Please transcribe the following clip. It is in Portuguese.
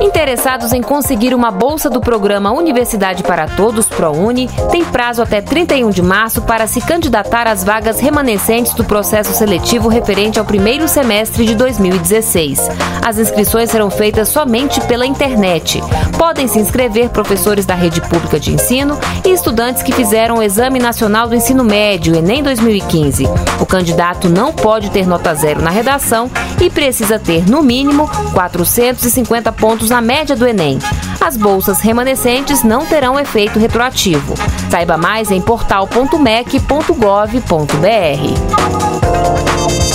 Interessados em conseguir uma bolsa do programa Universidade para Todos ProUni têm prazo até 31 de março para se candidatar às vagas remanescentes do processo seletivo referente ao primeiro semestre de 2016. As inscrições serão feitas somente pela internet. Podem se inscrever professores da rede pública de ensino e estudantes que fizeram o Exame Nacional do Ensino Médio, Enem 2015. O candidato não pode ter nota zero na redação e precisa ter, no mínimo, 450 pontos na média do Enem. As bolsas remanescentes não terão efeito retroativo. Saiba mais em portal.mec.gov.br.